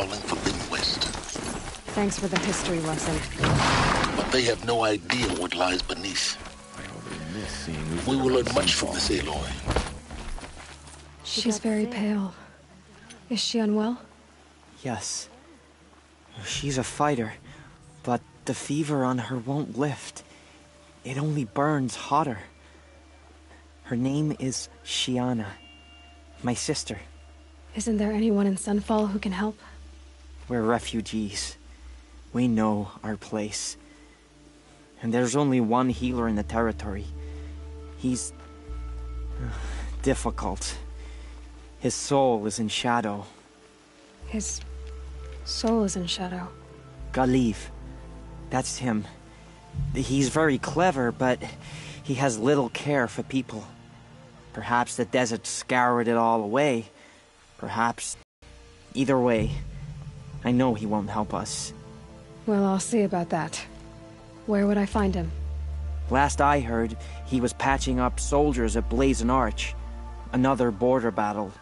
howling Forbidden West. Thanks for the history lesson. But they have no idea what lies beneath. We will learn much from this Aloy. She's very pale. Is she unwell? Yes. She's a fighter, but the fever on her won't lift. It only burns hotter. Her name is Shiana, My sister. Isn't there anyone in Sunfall who can help? We're refugees. We know our place. And there's only one healer in the territory. He's... difficult. His soul is in shadow. His soul is in shadow. Galiv. That's him. He's very clever, but he has little care for people. Perhaps the desert scoured it all away. Perhaps... Either way, I know he won't help us. Well, I'll see about that. Where would I find him? Last I heard, he was patching up soldiers at Blazon Arch. Another border battle.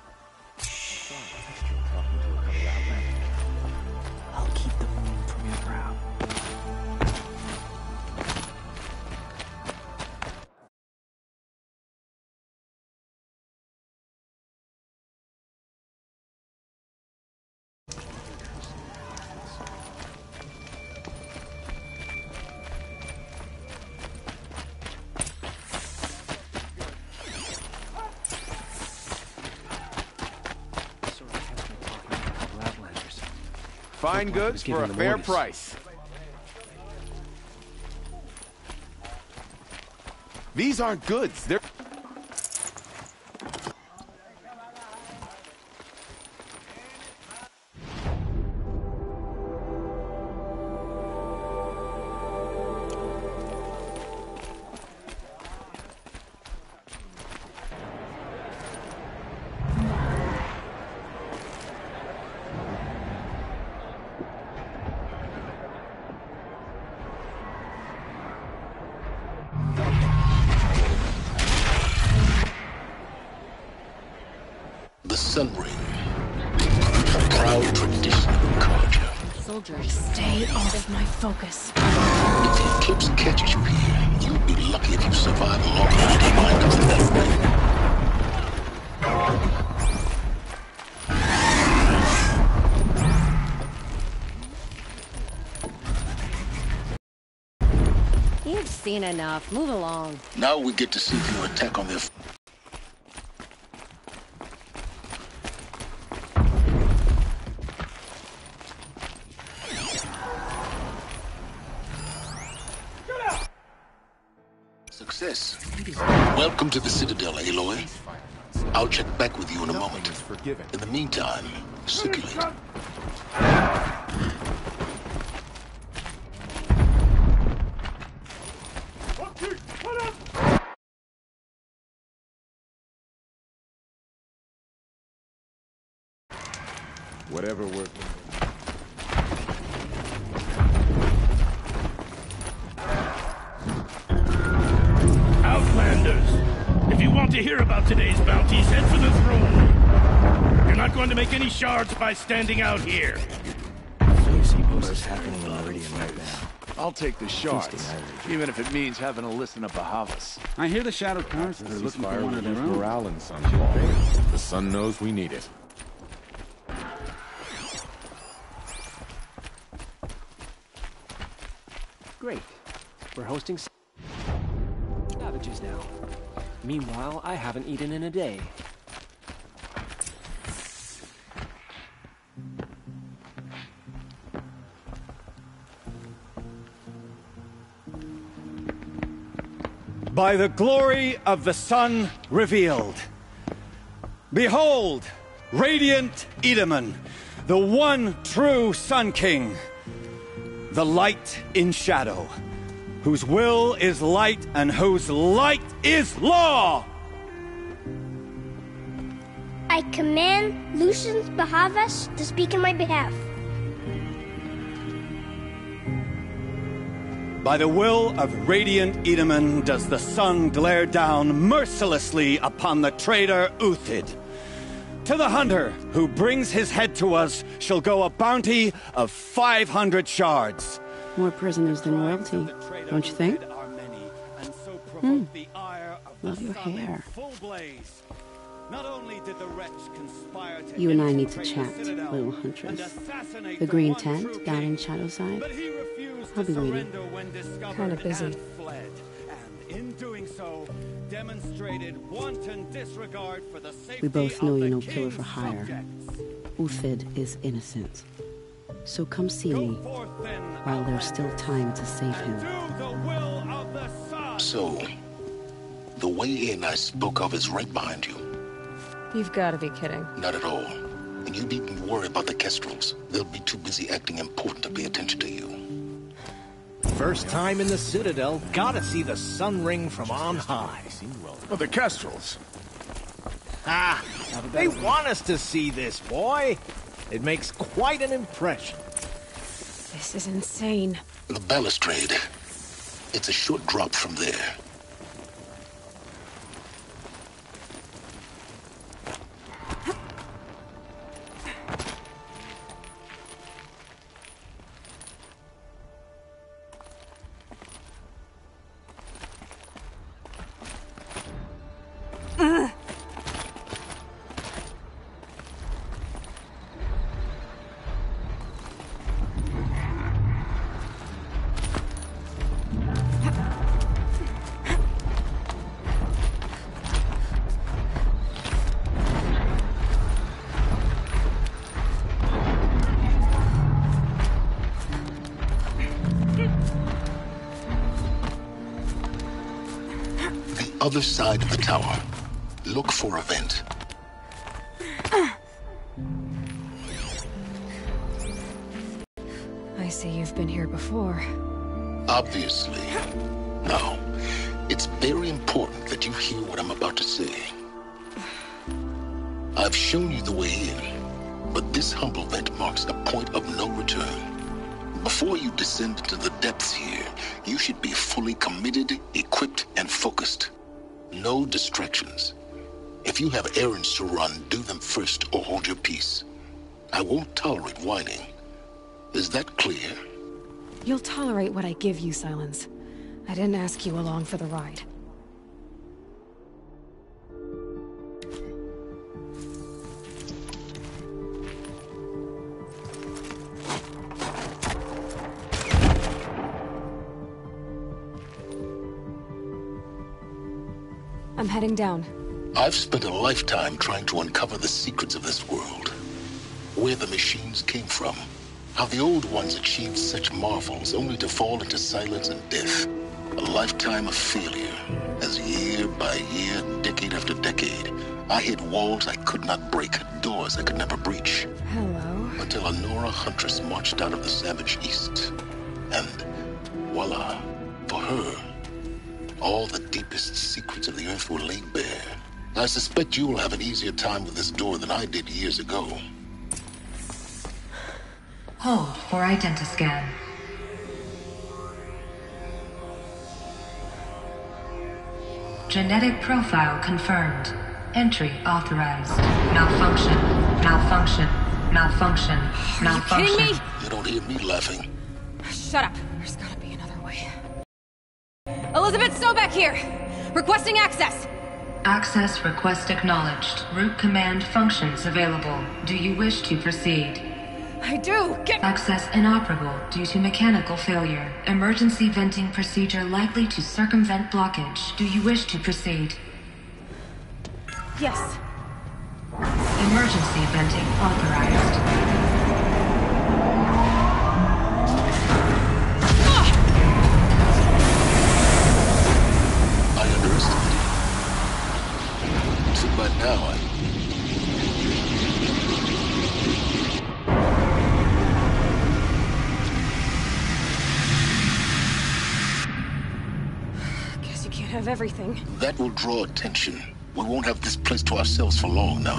Fine goods for a fair orders. price. These aren't goods. They're seen enough. Move along. Now we get to see if you attack on their... Success. Welcome to the Citadel, Aloy. I'll check back with you in a moment. In the meantime, circulate. Whatever works. Outlanders! If you want to hear about today's bounties, head for the throne. You're not going to make any shards by standing out here. What's happening in Meridian right now? I'll take the shards, even if it means having to listen to Bahavas. I hear the Shadow Council are looking for one of their own. morale in Sunfall. The sun knows we need it. Great. We're hosting savages now. Meanwhile, I haven't eaten in a day. by the glory of the sun revealed. Behold, radiant Edaman, the one true Sun King, the light in shadow, whose will is light and whose light is law. I command Lucius Bahavas to speak in my behalf. By the will of radiant Edaman does the sun glare down mercilessly upon the traitor Uthid. To the hunter who brings his head to us shall go a bounty of 500 shards. More prisoners than royalty, don't you think? Hmm. Love your hair. You and I need to chat, little huntress. The green tent down in Shadowside. I'll be waiting. Kind of busy. In doing so, demonstrated wanton disregard for the safety We both know of you're no killer for hire. subjects. Uthid is innocent. So come see me while there's still time to save him. So, the way in I spoke of is right behind you. You've got to be kidding. Not at all. And you needn't worry about the Kestrels. They'll be too busy acting important to pay attention to you. First time in the Citadel, gotta see the sun ring from on high. Well, the Kestrels. Ah, they want us to see this, boy. It makes quite an impression. This is insane. The balustrade. It's a short drop from there. Other side of the tower. Look for a vent. First or hold your peace. I won't tolerate whining. Is that clear? You'll tolerate what I give you, Sylens. I didn't ask you along for the ride. I'm heading down. I've spent a lifetime trying to uncover the secrets of this world. Where the machines came from. How the old ones achieved such marvels only to fall into silence and death. A lifetime of failure. As year by year, decade after decade, I hit walls I could not break, doors I could never breach. Hello. Until a Nora huntress marched out of the savage east. And voila, for her, all the deepest secrets of the earth were laid bare. I suspect you will have an easier time with this door than I did years ago. Hold for identiscan. Genetic profile confirmed. Entry authorized. Malfunction. Malfunction. Malfunction. Malfunction. you kidding me? You don't hear me laughing. Shut up. There's gotta be another way. Elizabeth Sobeck here! Requesting access! Access request acknowledged. Root command functions available. Do you wish to proceed? I do! Get- Access inoperable due to mechanical failure. Emergency venting procedure likely to circumvent blockage. Do you wish to proceed? Yes. Emergency venting authorized. So by now, I... Guess you can't have everything. That will draw attention. We won't have this place to ourselves for long now.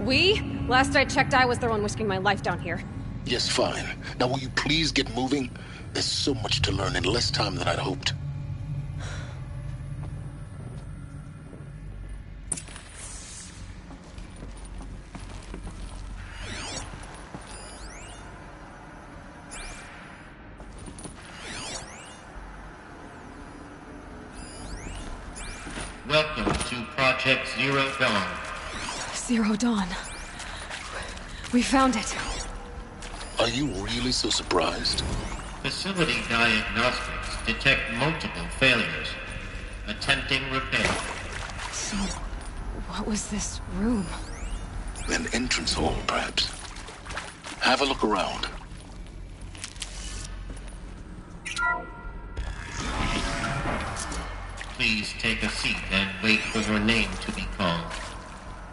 We? Last I checked, I was the one risking my life down here. Yes, fine. Now will you please get moving? There's so much to learn in less time than I'd hoped. Welcome to Project Zero Dawn. Zero Dawn. We found it. Are you really so surprised? Facility diagnostics detect multiple failures. Attempting repair. So, what was this room? An entrance hall, perhaps. Have a look around. Please take a seat and wait for your name to be called.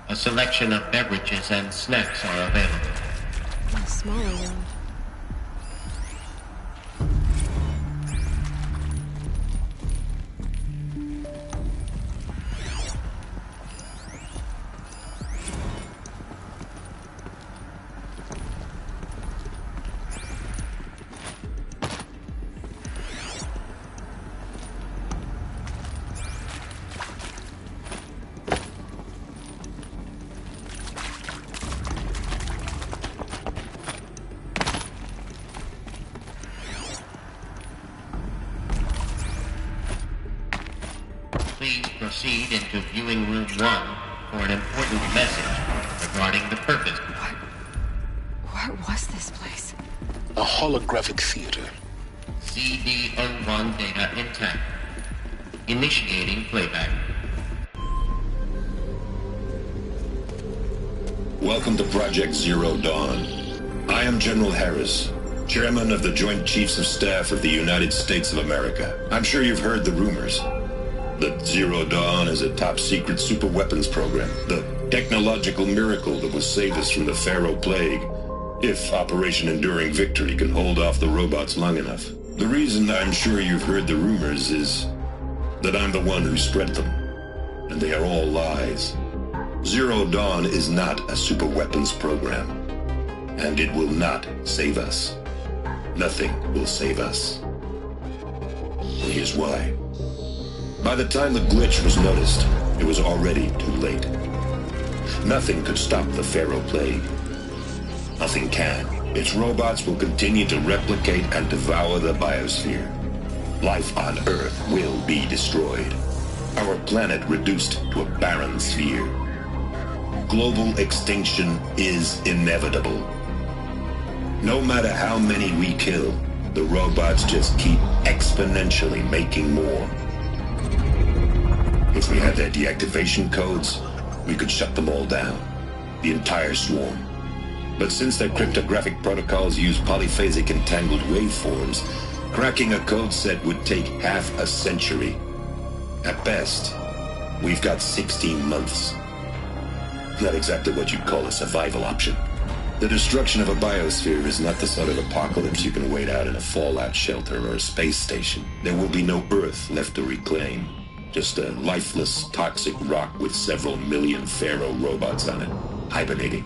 A selection of beverages and snacks are available. Smaller room. Please proceed into viewing room one for an important message regarding the purpose. What what was this place? A holographic theater. CD01 data intact. Initiating playback. Welcome to Project Zero Dawn. I am General Harris, Chairman of the Joint Chiefs of Staff of the United States of America. I'm sure you've heard the rumors that Zero Dawn is a top-secret super weapons program, the technological miracle that will save us from the Faro Plague, if Operation Enduring Victory can hold off the robots long enough. The reason I'm sure you've heard the rumors is that I'm the one who spread them, and they are all lies. Zero Dawn is not a super weapons program, and it will not save us. Nothing will save us. Here's why. By the time the glitch was noticed, it was already too late. Nothing could stop the Faro Plague. Nothing can. Its robots will continue to replicate and devour the biosphere. Life on Earth will be destroyed. Our planet reduced to a barren sphere. Global extinction is inevitable. No matter how many we kill, the robots just keep exponentially making more. If we had their deactivation codes, we could shut them all down. The entire swarm. But since their cryptographic protocols use polyphasic entangled waveforms, cracking a code set would take half a century. At best, we've got 16 months. Not exactly what you'd call a survival option. The destruction of a biosphere is not the sort of apocalypse you can wait out in a fallout shelter or a space station. There will be no Earth left to reclaim. Just a lifeless, toxic rock with several million Faro robots on it, hibernating,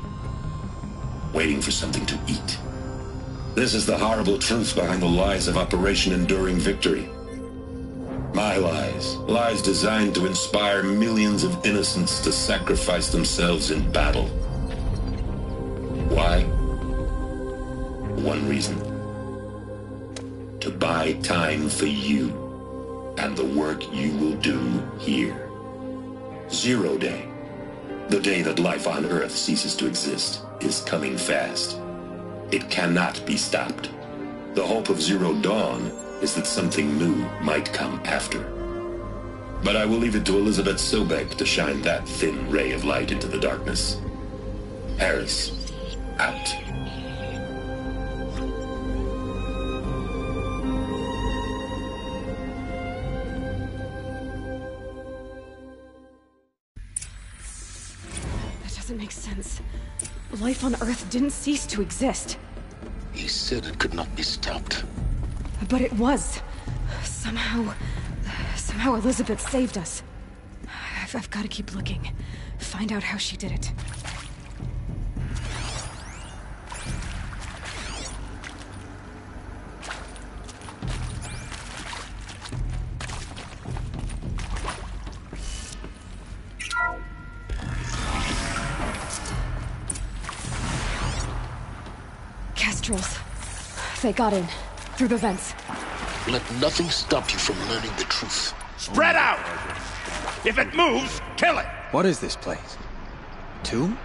waiting for something to eat. This is the horrible truth behind the lies of Operation Enduring Victory. My lies. Lies designed to inspire millions of innocents to sacrifice themselves in battle. Why? One reason. To buy time for you and the work you will do here. Zero Day. The day that life on Earth ceases to exist is coming fast. It cannot be stopped. The hope of Zero Dawn is that something new might come after. But I will leave it to Elizabeth Sobeck to shine that thin ray of light into the darkness. Harris, out. Doesn't make sense. Life on Earth didn't cease to exist. He said it could not be stopped. But it was. Somehow... Somehow Elizabeth saved us. I've, I've got to keep looking. Find out how she did it. They got in. Through the vents. Let nothing stop you from learning the truth. Spread out! If it moves, kill it! What is this place? Tomb?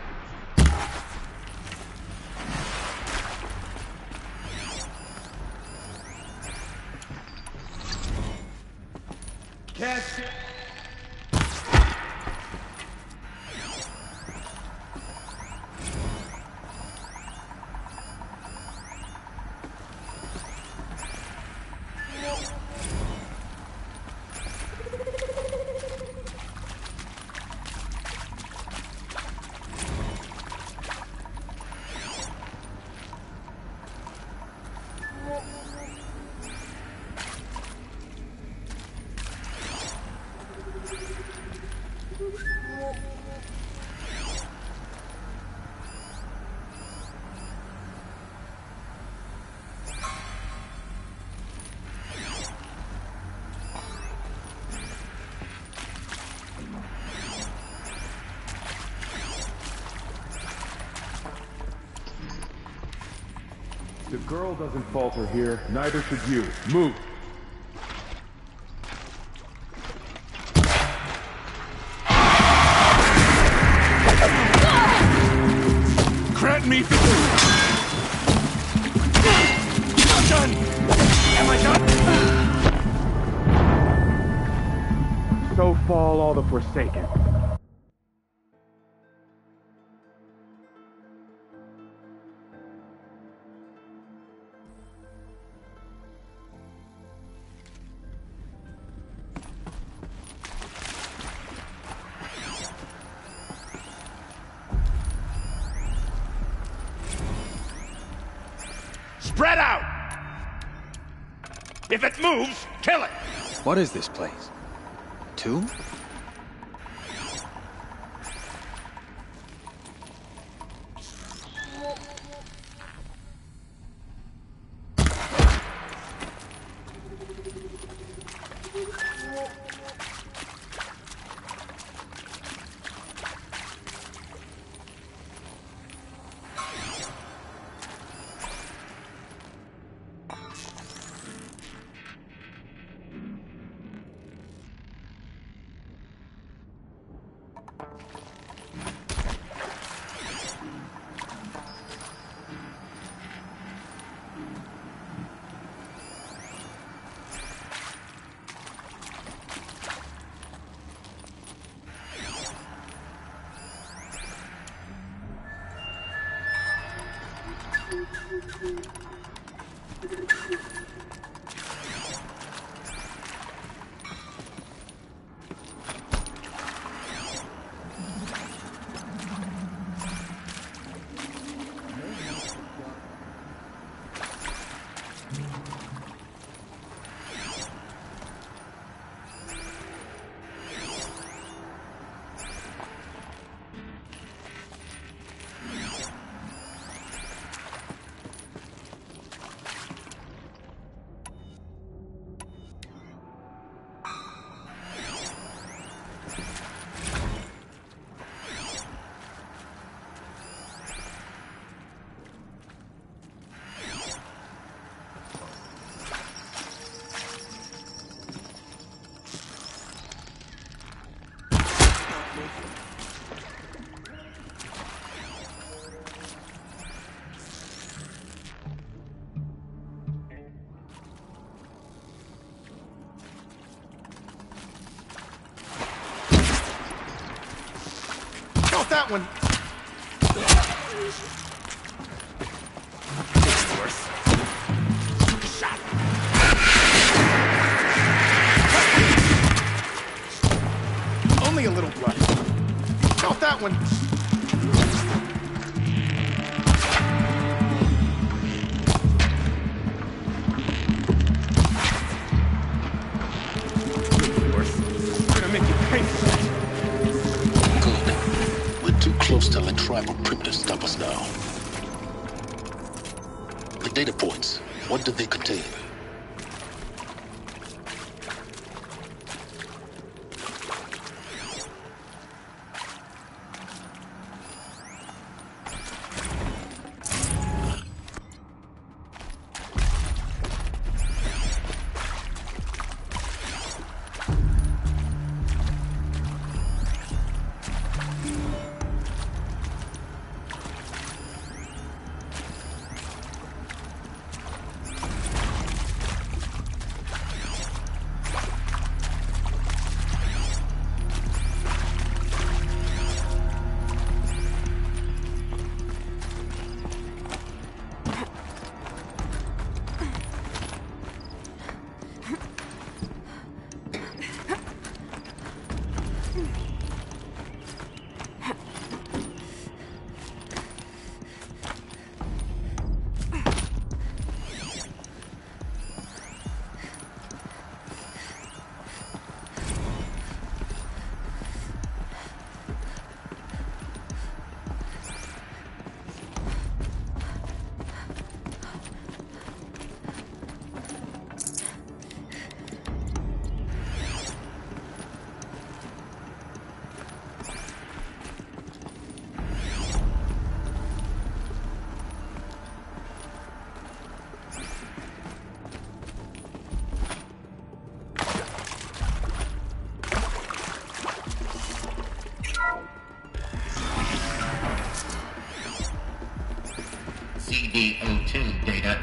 doesn't falter here. Neither should you. Move. moves, kill it! What is this place? Tomb?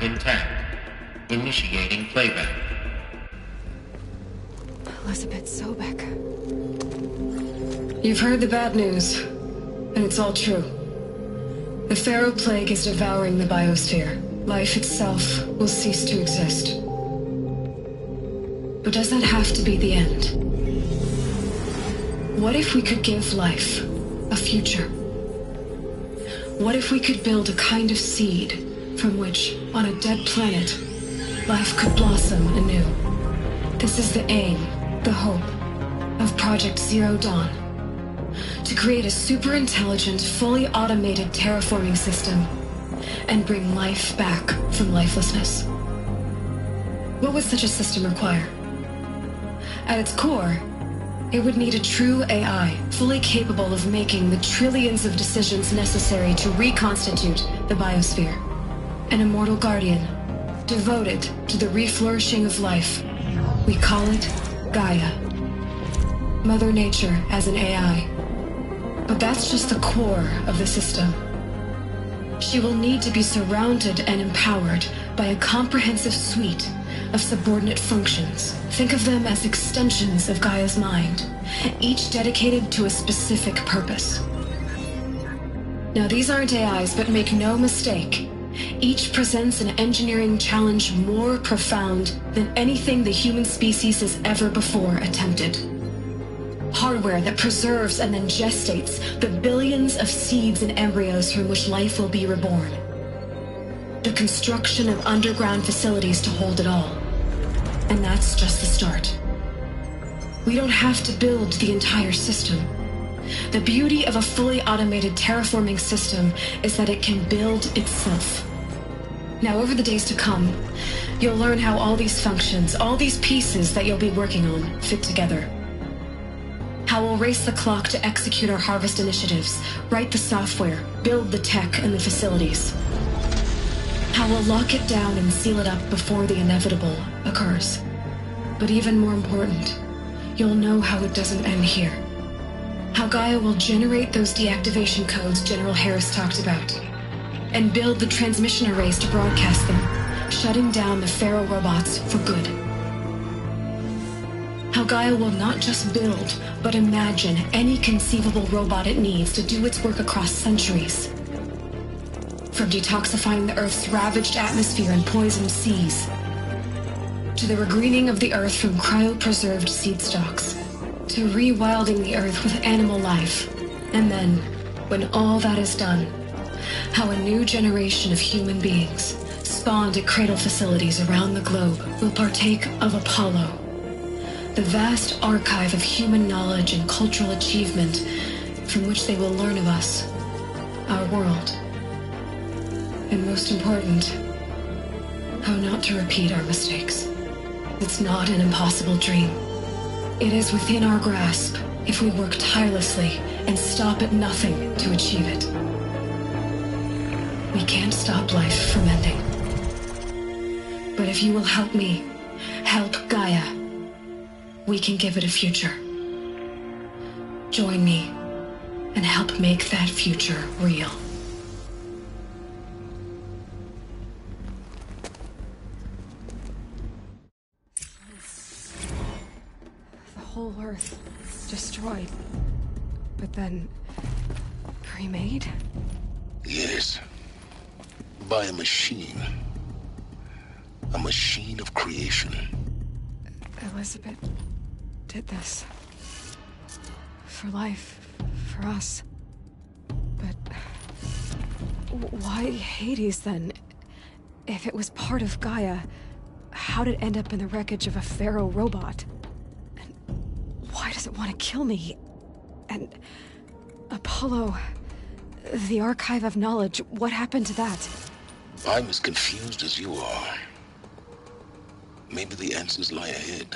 Intact. Initiating playback. Elizabeth Sobeck. You've heard the bad news, and it's all true. The Faro Plague is devouring the biosphere. Life itself will cease to exist. But does that have to be the end? What if we could give life a future? What if we could build a kind of seed from which, on a dead planet, life could blossom anew? This is the aim, the hope, of Project Zero Dawn. To create a super intelligent, fully automated terraforming system and bring life back from lifelessness. What would such a system require? At its core, it would need a true AI, fully capable of making the trillions of decisions necessary to reconstitute the biosphere. An immortal guardian, devoted to the reflourishing of life. We call it Gaia. Mother Nature as an AI. But that's just the core of the system. She will need to be surrounded and empowered by a comprehensive suite of subordinate functions. Think of them as extensions of Gaia's mind, each dedicated to a specific purpose. Now, these aren't AIs, but make no mistake, each presents an engineering challenge more profound than anything the human species has ever before attempted. Hardware that preserves and then gestates the billions of seeds and embryos from which life will be reborn. The construction of underground facilities to hold it all. And that's just the start. We don't have to build the entire system. The beauty of a fully automated terraforming system is that it can build itself. Now, over the days to come, you'll learn how all these functions, all these pieces that you'll be working on, fit together. How we'll race the clock to execute our harvest initiatives, write the software, build the tech and the facilities. How we'll lock it down and seal it up before the inevitable occurs. But even more important, you'll know how it doesn't end here. How Gaia will generate those deactivation codes General Harris talked about, and build the transmission arrays to broadcast them, shutting down the Faro robots for good. How Gaia will not just build, but imagine any conceivable robot it needs to do its work across centuries. From detoxifying the Earth's ravaged atmosphere and poisoned seas, to the regreening of the Earth from cryopreserved seed stocks, to rewilding the Earth with animal life. And then, when all that is done, how a new generation of human beings, spawned at cradle facilities around the globe, will partake of Apollo, the vast archive of human knowledge and cultural achievement from which they will learn of us, our world. And most important, how not to repeat our mistakes. It's not an impossible dream. It is within our grasp if we work tirelessly and stop at nothing to achieve it. We can't stop life from ending. But if you will help me, help Gaia, we can give it a future. Join me and help make that future real. The whole Earth destroyed. But then. remade? Yes. By a machine. A machine of creation. Elizabeth did this. For life. For us. But. Why Hades then? If it was part of Gaia, how'd it end up in the wreckage of a Faro robot? And why does it want to kill me? And. Apollo. The Archive of Knowledge, what happened to that? I'm as confused as you are. Maybe the answers lie ahead.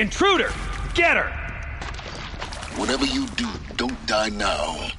Intruder! Get her! Whatever you do, don't die now.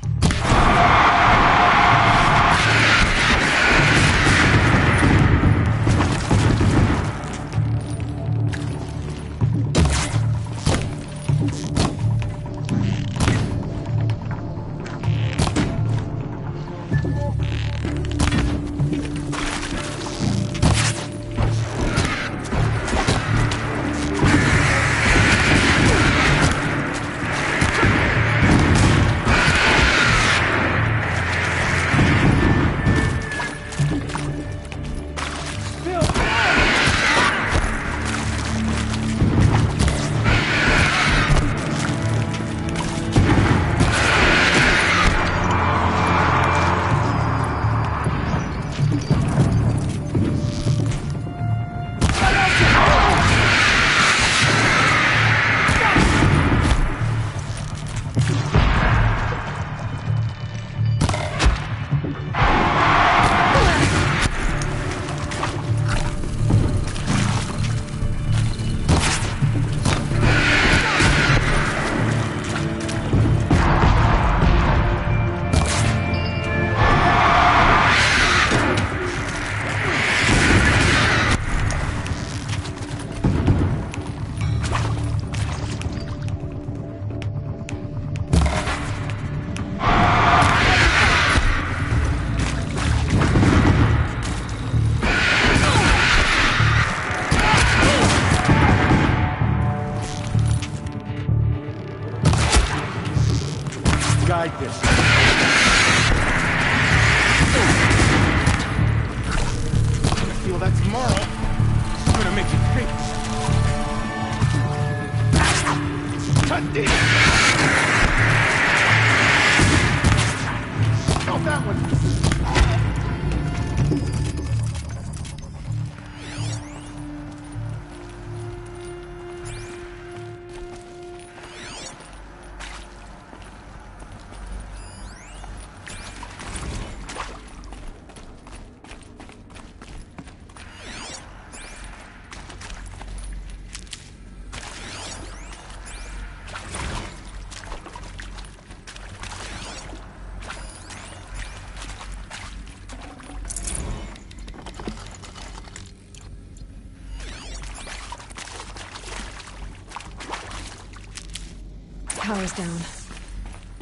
Power's down.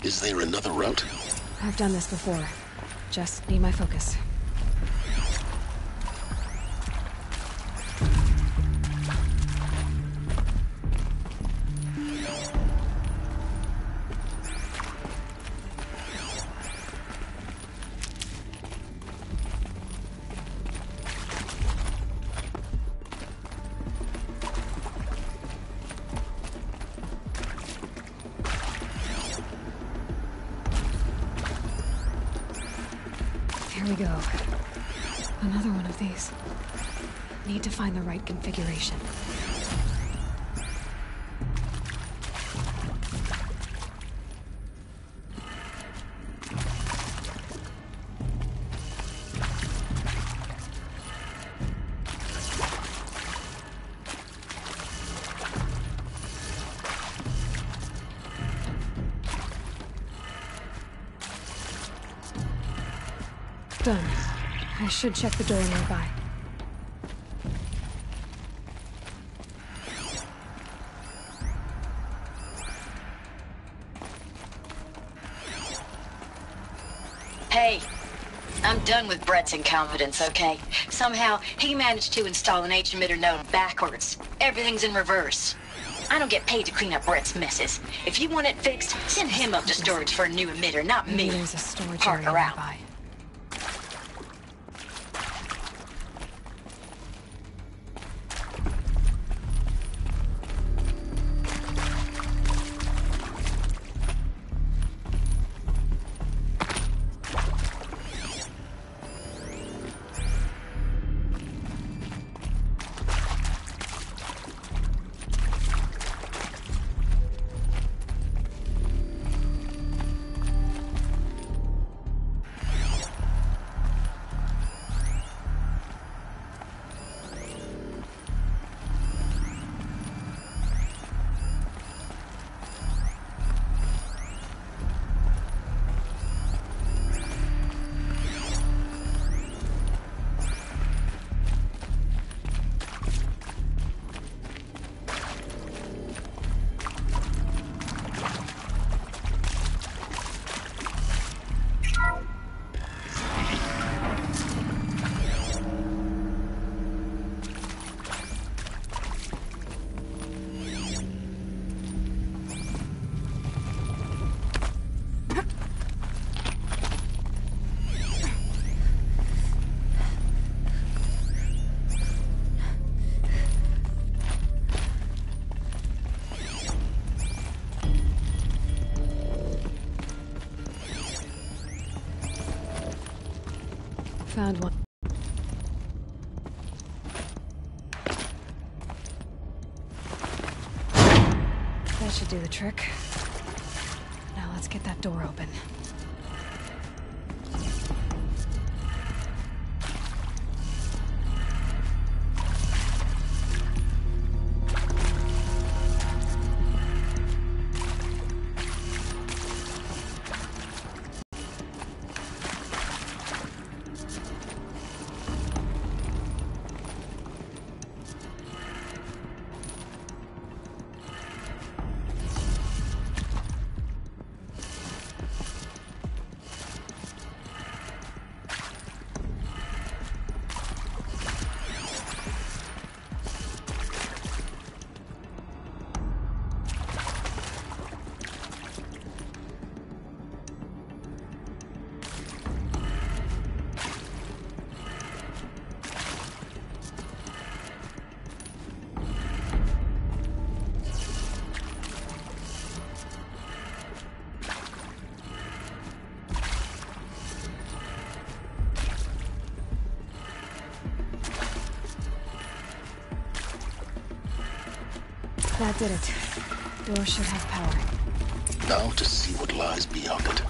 Is there another route? I've done this before. Just need my focus. Find the right configuration. Done. I should check the door nearby. With Brett's incompetence, okay? Somehow, he managed to install an H-emitter node backwards. Everything's in reverse. I don't get paid to clean up Brett's messes. If you want it fixed, send him up to storage for a new emitter, not me. There's a storage Parker area out. nearby. That That did it. Door should have power. Now to see what lies beyond it.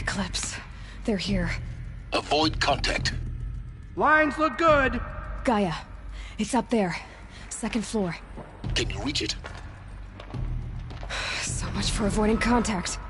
Eclipse. They're here. Avoid contact. Lines look good. Gaia. It's up there. Second floor. Can you reach it? For avoiding contact.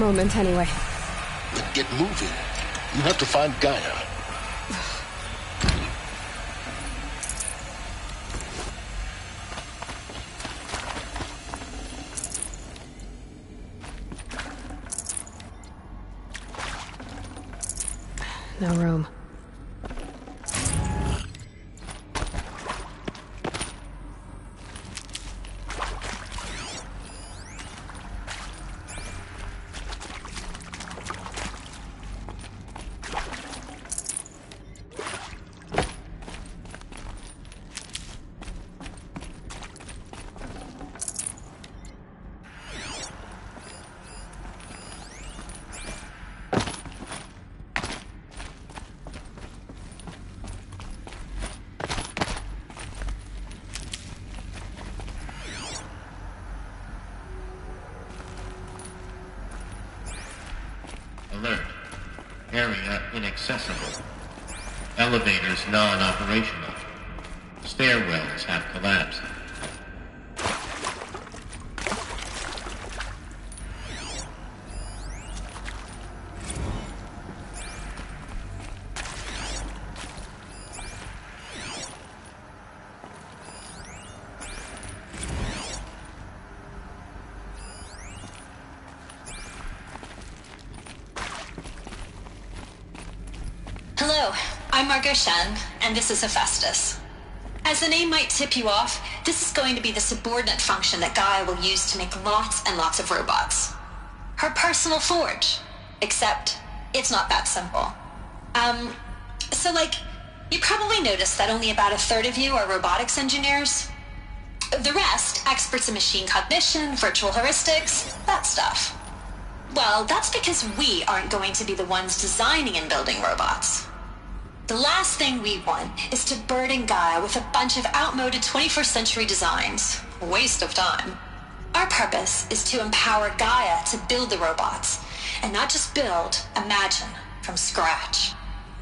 Moment, anyway. Get moving. You have to find Gaia. No room. Alert. Area inaccessible. Elevators non-operational. Stairwells have collapsed. Hello, I'm Margot Shen, and this is Hephaestus. As the name might tip you off, this is going to be the subordinate function that Gaia will use to make lots and lots of robots. Her personal forge. Except, it's not that simple. Um, so like, you probably noticed that only about a third of you are robotics engineers. The rest, experts in machine cognition, virtual heuristics, that stuff. Well, that's because we aren't going to be the ones designing and building robots. The last thing we want is to burden Gaia with a bunch of outmoded 21st century designs. Waste of time. Our purpose is to empower Gaia to build the robots, and not just build, imagine, from scratch.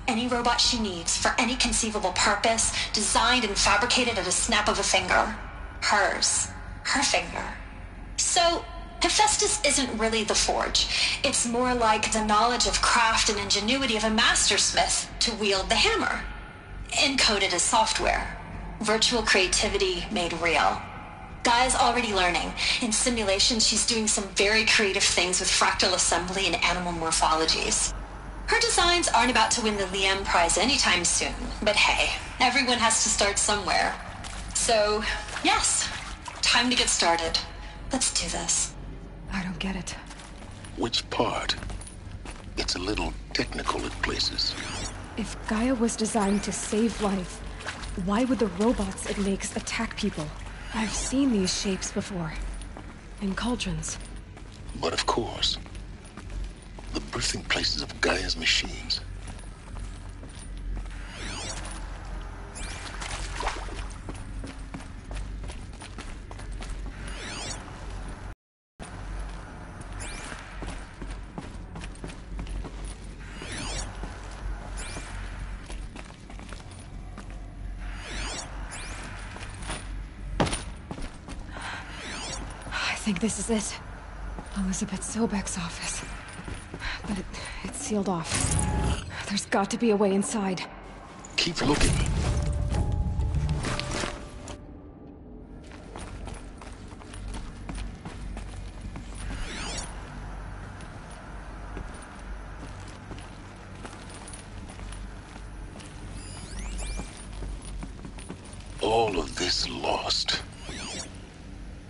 Any robot she needs for any conceivable purpose, designed and fabricated at a snap of a finger. Hers. Her finger. So, Hephaestus isn't really the forge. It's more like the knowledge of craft and ingenuity of a mastersmith to wield the hammer. Encoded as software. Virtual creativity made real. Gaia's already learning. In simulation, she's doing some very creative things with fractal assembly and animal morphologies. Her designs aren't about to win the Liam Prize anytime soon, but hey, everyone has to start somewhere. So, yes, time to get started. Let's do this. I don't get it. Which part? It's a little technical at places. If Gaia was designed to save life, why would the robots it makes attack people? I've seen these shapes before. In cauldrons. But of course, the birthing places of Gaia's machines. I think this is it. Elizabeth Sobeck's office. But it, it's sealed off. There's got to be a way inside. Keep looking. All of this lost.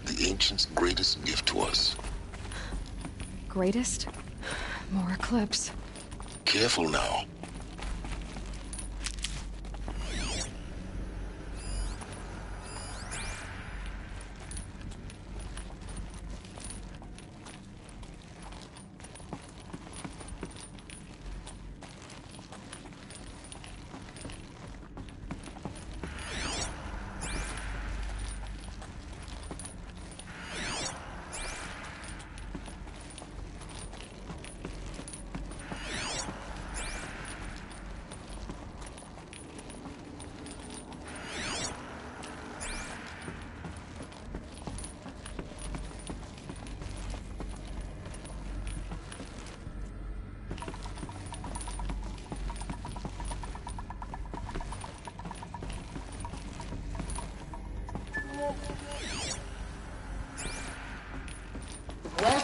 The ancients' greatest gift to us. Greatest? More eclipse. Careful now.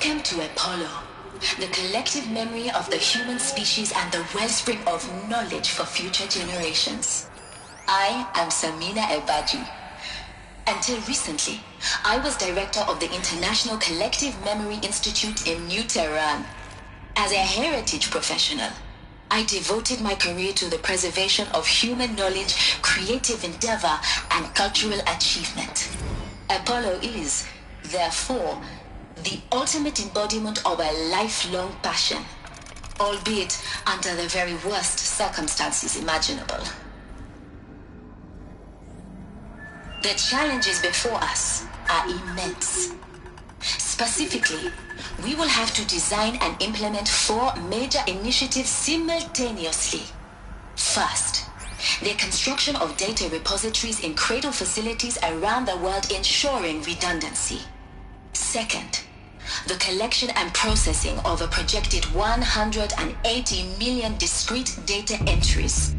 Welcome to Apollo, the collective memory of the human species and the wellspring of knowledge for future generations. I am Samina Ebadi. Until recently, I was director of the International Collective Memory Institute in New Tehran. As a heritage professional, I devoted my career to the preservation of human knowledge, creative endeavor, and cultural achievement. Apollo is, therefore, the ultimate embodiment of a lifelong passion, albeit under the very worst circumstances imaginable. The challenges before us are immense. Specifically, we will have to design and implement four major initiatives simultaneously. First, the construction of data repositories in cradle facilities around the world ensuring redundancy. Second, the collection and processing of a projected 180 million discrete data entries.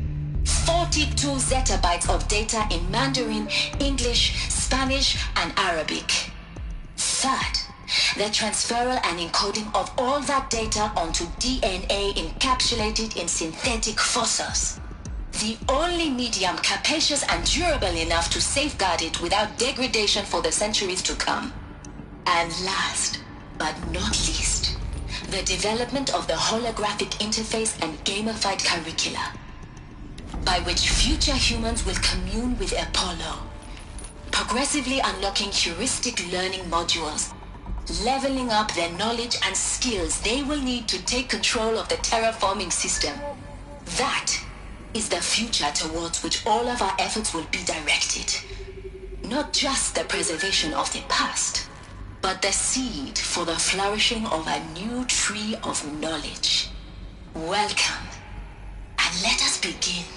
42 zettabytes of data in Mandarin, English, Spanish, and Arabic. Third, the transferal and encoding of all that data onto DNA encapsulated in synthetic fossils. The only medium capacious and durable enough to safeguard it without degradation for the centuries to come. And last, but not least, the development of the holographic interface and gamified curricula, by which future humans will commune with Apollo, progressively unlocking heuristic learning modules, leveling up their knowledge and skills they will need to take control of the terraforming system. That is the future towards which all of our efforts will be directed. Not just the preservation of the past, but the seed for the flourishing of a new tree of knowledge. Welcome, and let us begin.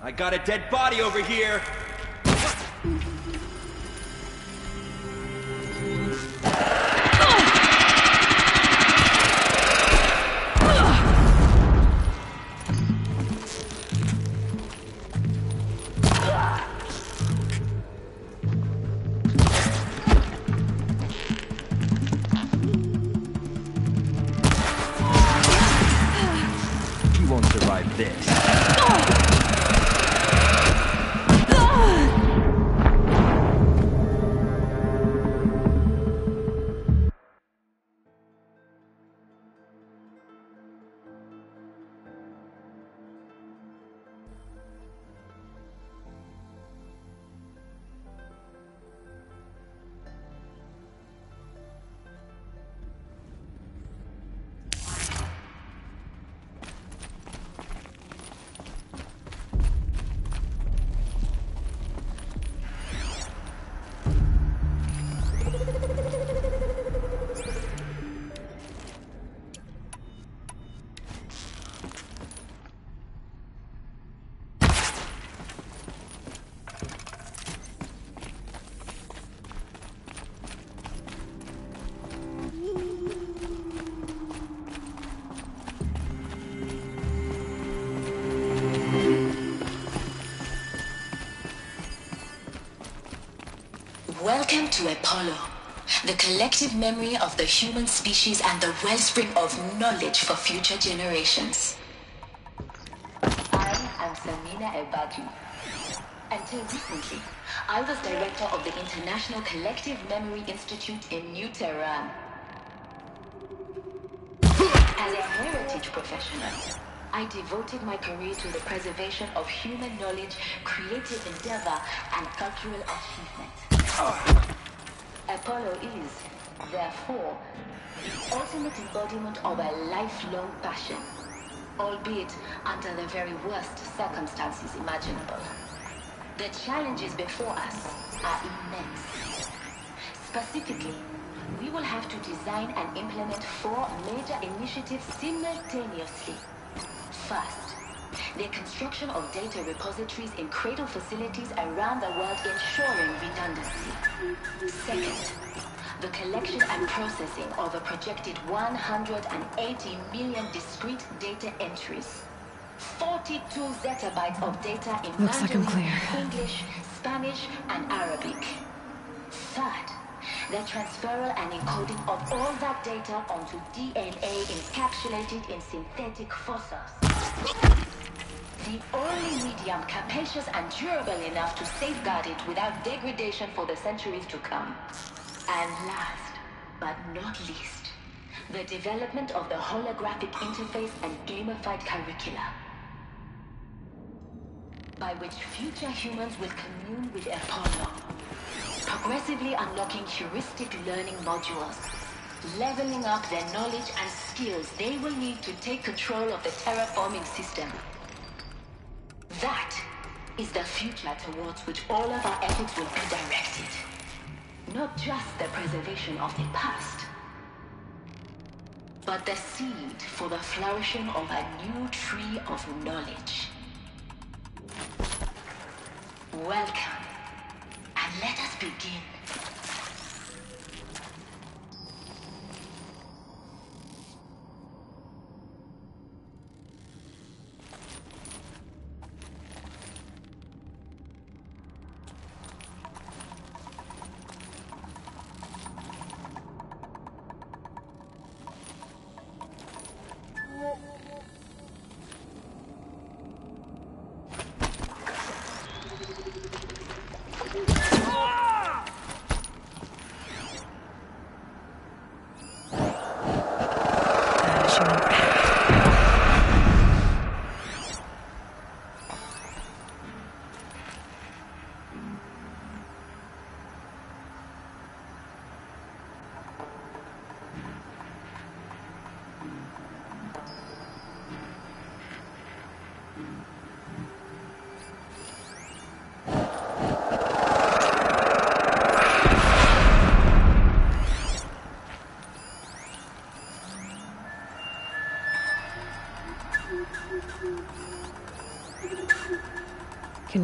I got a dead body over here! Welcome to Apollo, the collective memory of the human species and the wellspring of knowledge for future generations. I am Samina Ebadi. until recently, I was director of the International Collective Memory Institute in New Tehran. As a heritage professional, I devoted my career to the preservation of human knowledge, creative endeavor, and cultural achievement. Apollo is, therefore, the ultimate embodiment of a lifelong passion, albeit under the very worst circumstances imaginable. The challenges before us are immense. Specifically, we will have to design and implement four major initiatives simultaneously. First, the construction of data repositories in cradle facilities around the world ensuring redundancy. Second, the collection and processing of a projected 180 million discrete data entries. 42 zettabytes of data in Looks like Mandarin, clear. English, Spanish, and Arabic. Third, the transferal and encoding of all that data onto DNA encapsulated in synthetic fossils. The only medium capacious and durable enough to safeguard it without degradation for the centuries to come. And last, but not least, the development of the holographic interface and gamified curricula, by which future humans will commune with Apollo, progressively unlocking heuristic learning modules, leveling up their knowledge and skills they will need to take control of the terraforming system. That is the future towards which all of our efforts will be directed. Not just the preservation of the past, but the seed for the flourishing of a new tree of knowledge. Welcome, and let us begin.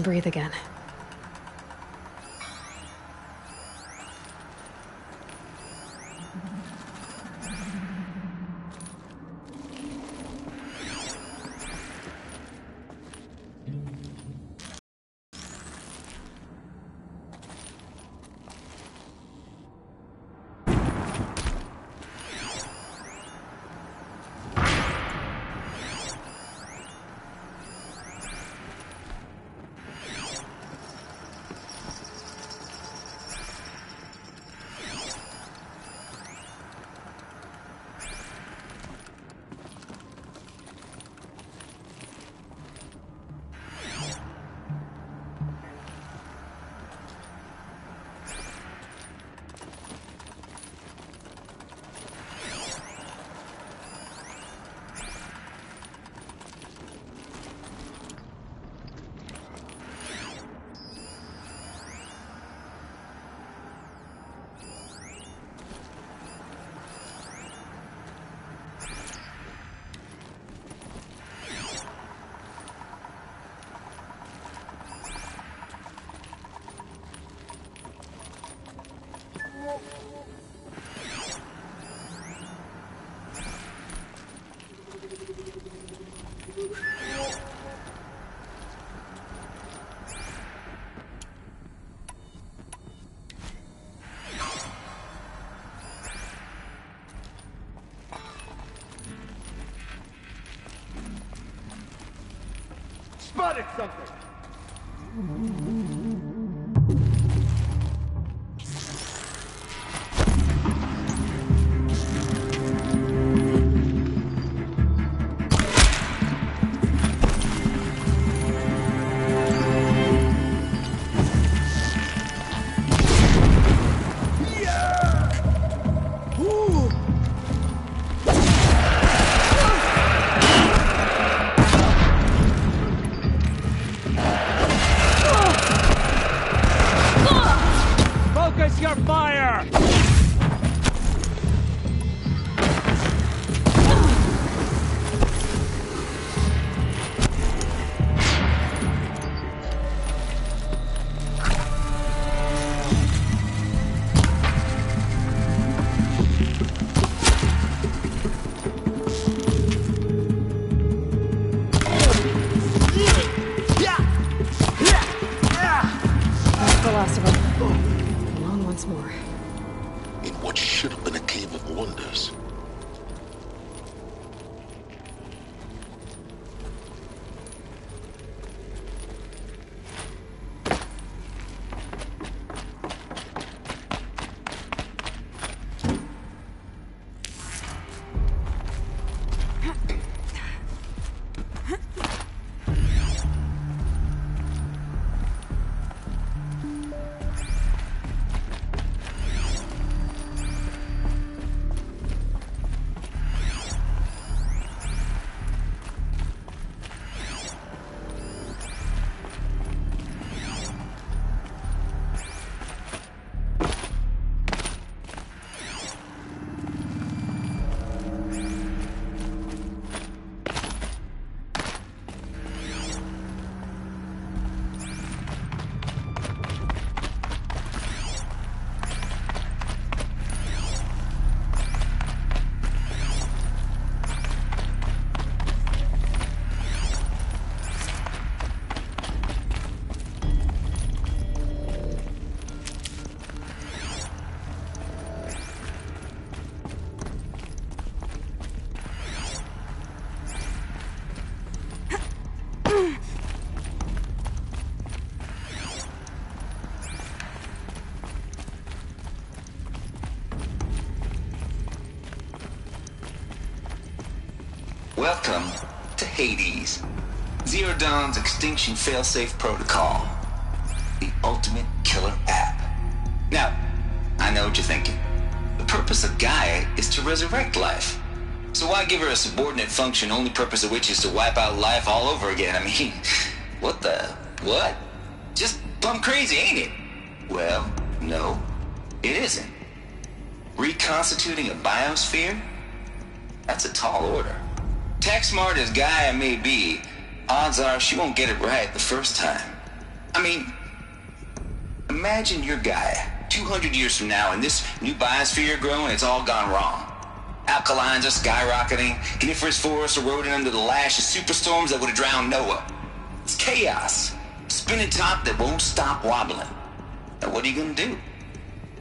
Breathe again. Something! Welcome to Hades, Zero Dawn's extinction failsafe protocol, the ultimate killer app. Now, I know what you're thinking. The purpose of Gaia is to resurrect life. So why give her a subordinate function, only purpose of which is to wipe out life all over again? I mean, what the? What? Just plumb crazy, ain't it? Well, no, it isn't. Reconstituting a biosphere? That's a tall order. Smart as Gaia may be, odds are she won't get it right the first time. I mean, imagine you're Gaia, 200 years from now, and this new biosphere growing, it's all gone wrong. Alkalines are skyrocketing, coniferous forests eroding under the lash of superstorms that would have drowned Noah. It's chaos. Spinning top that won't stop wobbling. Now what are you gonna do?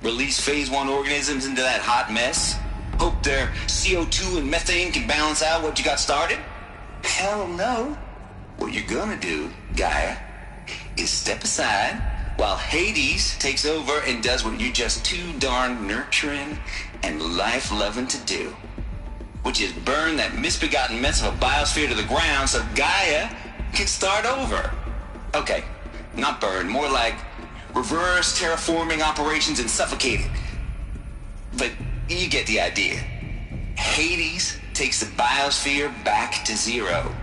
Release phase one organisms into that hot mess? Hope their CO2 and methane can balance out what you got started? Hell no. What you're gonna do, Gaia, is step aside while Hades takes over and does what you're just too darn nurturing and life-loving to do. Which is burn that misbegotten mess of a biosphere to the ground so Gaia can start over. Okay, not burn, more like reverse terraforming operations and suffocate it. But you get the idea. Hades takes the biosphere back to zero.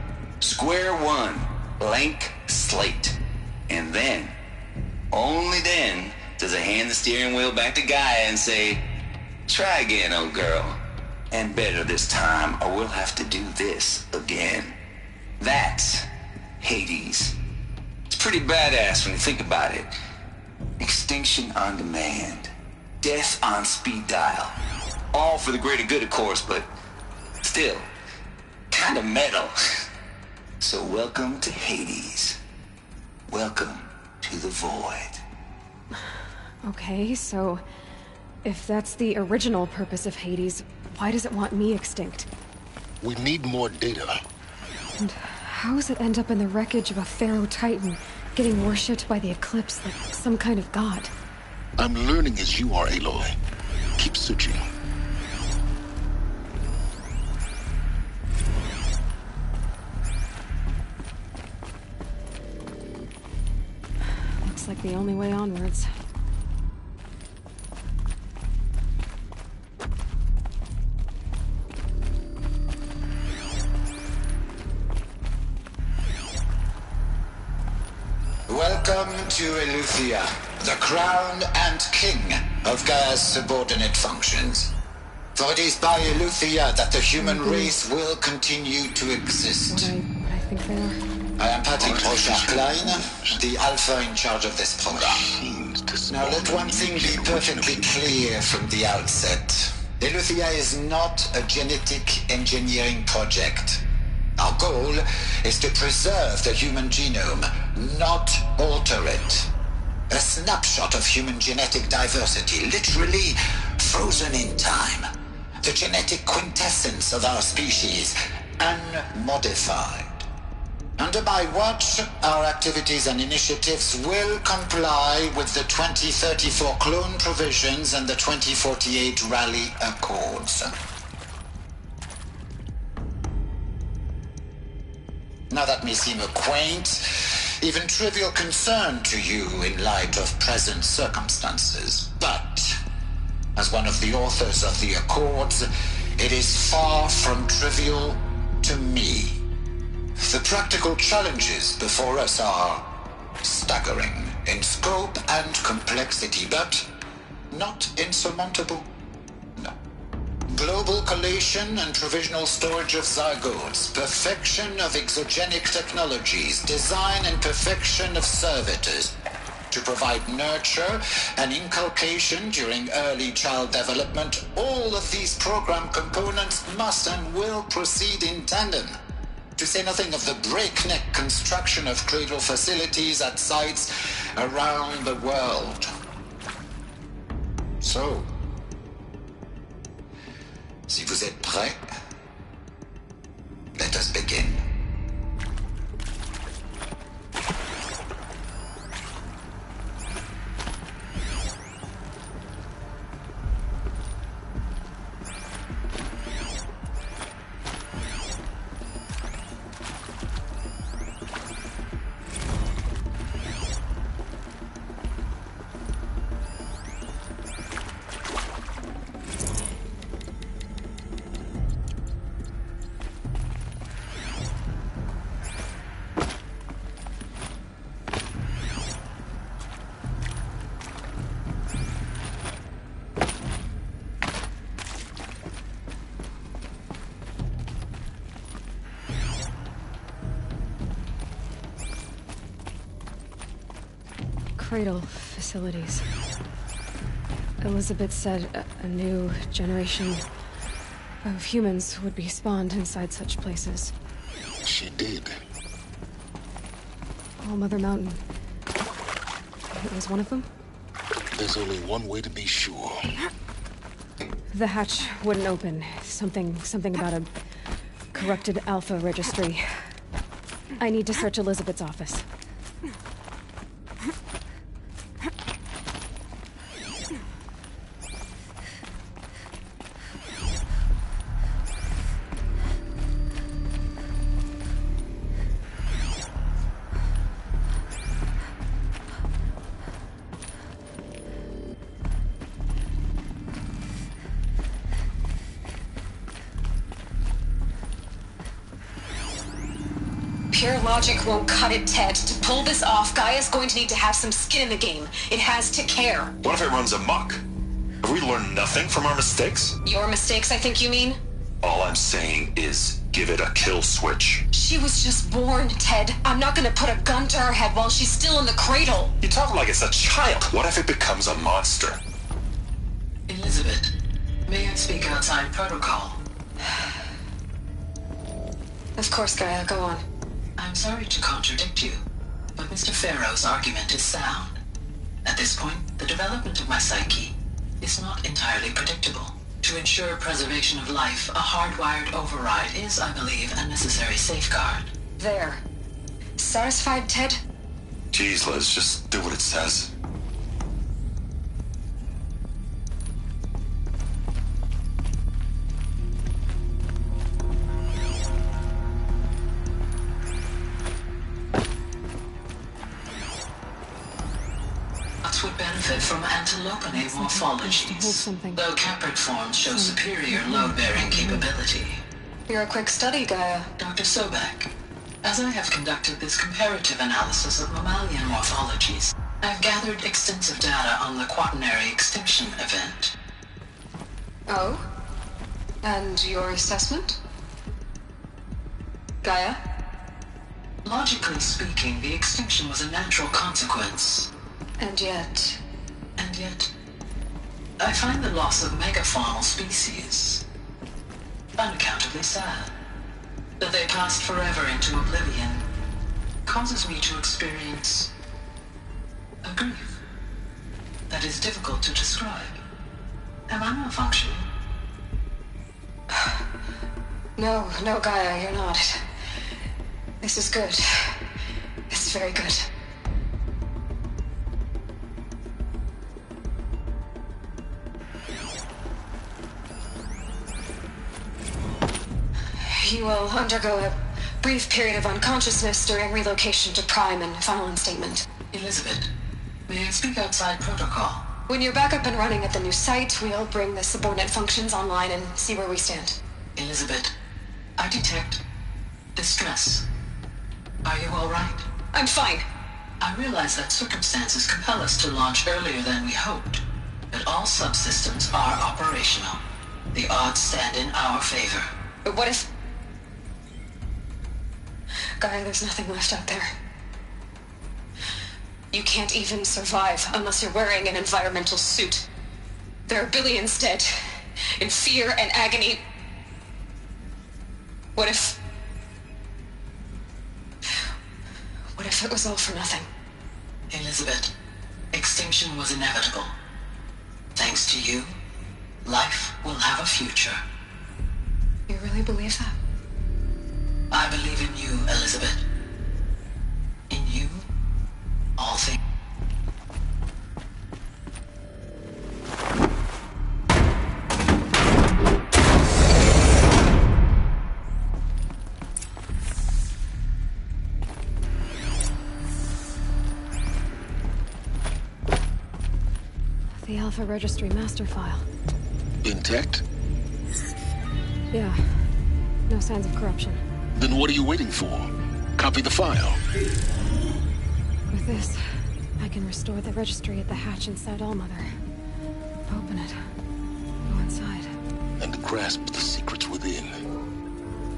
Square one, blank slate. And then, only then, does it hand the steering wheel back to Gaia and say, try again, old girl. And better this time, or we'll have to do this again. That's Hades. It's pretty badass when you think about it. Extinction on demand. Death on speed dial. All for the greater good, of course, but still, kind of metal. So welcome to Hades. Welcome to the void. Okay, so if that's the original purpose of Hades, why does it want me extinct? We need more data. And how does it end up in the wreckage of a Faro Titan, getting worshipped by the Eclipse like some kind of god? I'm learning as you are, Aloy. Keep searching. Like the only way onwards. Welcome to Eleuthia, the crown and king of Gaia's subordinate functions. For it is by Eleuthia that the human mm-hmm. race will continue to exist. What I, what I think they are. I am Patrick Brochard Klein, the Alpha in charge of this program. Now let one thing be perfectly clear from the outset. Eleuthia is not a genetic engineering project. Our goal is to preserve the human genome, not alter it. A snapshot of human genetic diversity, literally frozen in time. The genetic quintessence of our species, unmodified. Under my watch, our activities and initiatives will comply with the 2034 clone provisions and the 2048 rally Accords. Now that may seem a quaint, even trivial concern to you in light of present circumstances, but as one of the authors of the Accords, it is far from trivial to me. The practical challenges before us are staggering in scope and complexity, but not insurmountable. No. Global collation and provisional storage of zygotes, perfection of exogenic technologies, design and perfection of servitors, to provide nurture and inculcation during early child development, all of these program components must and will proceed in tandem. To say nothing of the breakneck construction of cradle facilities at sites around the world. So, si vous êtes prêts, let us begin. Cradle facilities. Elizabeth said a, a new generation of humans would be spawned inside such places. She did. All Mother Mountain. It was one of them? There's only one way to be sure. The hatch wouldn't open. Something, something about a corrupted Alpha registry. I need to search Elizabeth's office. Logic won't cut it, Ted. To pull this off, Gaia's going to need to have some skin in the game. It has to care. What if it runs amok? Have we learned nothing from our mistakes? Your mistakes, I think you mean? All I'm saying is give it a kill switch. She was just born, Ted. I'm not gonna put a gun to her head while she's still in the cradle. You talk like it's a child. What if it becomes a monster? Elizabeth, may I speak outside protocol? Of course, Gaia, go on. I'm sorry to contradict you, but Mr. Faro's argument is sound. At this point, the development of my psyche is not entirely predictable. To ensure preservation of life, a hardwired override is, I believe, a necessary safeguard. There. Satisfied, Ted? Jeez, Liz, just do what it says. Morphologies, though caprid forms show superior load-bearing capability. You're a quick study, Gaia. Dr. Sobeck, as I have conducted this comparative analysis of mammalian morphologies, I've gathered extensive data on the Quaternary extinction event. Oh? And your assessment? Gaia? Logically speaking, the extinction was a natural consequence. And yet... And yet... I find the loss of megafaunal species unaccountably sad. That they passed forever into oblivion causes me to experience a grief that is difficult to describe. Am I malfunctioning? No, no, Gaia, you're not. This is good. This is very good. You will undergo a brief period of unconsciousness during relocation to Prime and final instatement. Elizabeth, may I speak outside protocol? When you're back up and running at the new site, we'll bring the subordinate functions online and see where we stand. Elizabeth, I detect distress. Are you all right? I'm fine. I realize that circumstances compel us to launch earlier than we hoped, but all subsystems are operational. The odds stand in our favor. But what if... Gaia, there's nothing left out there. You can't even survive unless you're wearing an environmental suit. There are billions dead, in fear and agony. What if... What if it was all for nothing? Elizabeth, extinction was inevitable. Thanks to you, life will have a future. You really believe that? I believe in you, Elizabeth. In you, all things. The Alpha Registry master file. Intact? Yeah. No signs of corruption. Then what are you waiting for? Copy the file. With this, I can restore the registry at the hatch inside Allmother. Open it. Go inside. And grasp the secrets within.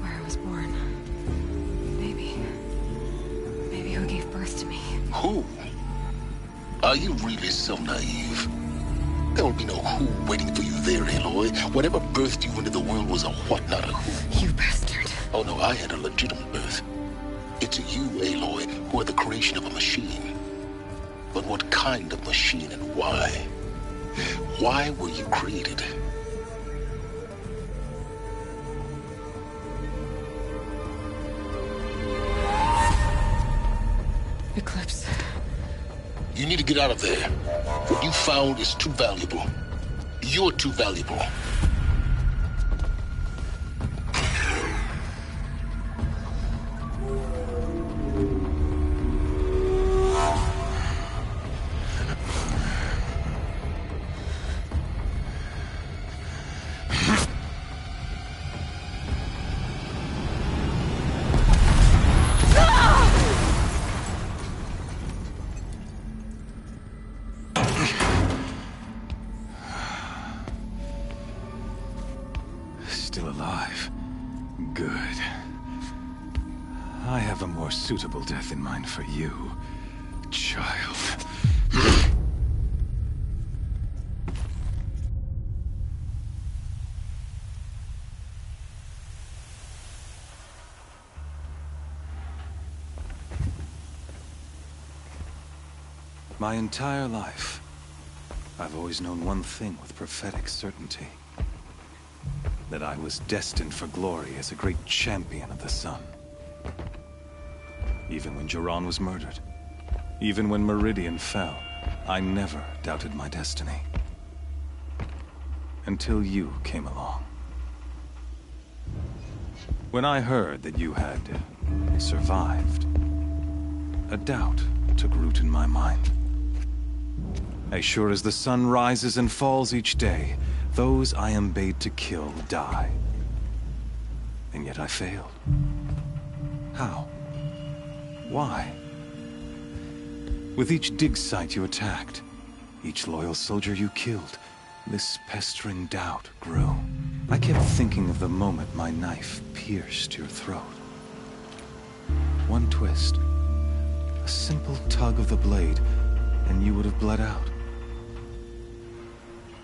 Where I was born. Maybe. Maybe who gave birth to me. Who? Are you really so naive? There will be no who waiting for you there, Aloy. Whatever birthed you into the world was a what, not a who. Oh no, I had a legitimate birth. It's you, Aloy, who are the creation of a machine. But what kind of machine and why? Why were you created? Eclipse. You need to get out of there. What you found is too valuable. You're too valuable. For you, child. My entire life, I've always known one thing with prophetic certainty. That I was destined for glory as a great champion of the sun. Even when Jiran was murdered, even when Meridian fell, I never doubted my destiny. Until you came along. When I heard that you had survived, a doubt took root in my mind. As sure as the sun rises and falls each day, those I am bade to kill die. And yet I failed. How? Why? With each dig site you attacked, each loyal soldier you killed, this pestering doubt grew. I kept thinking of the moment my knife pierced your throat. One twist, a simple tug of the blade, and you would have bled out.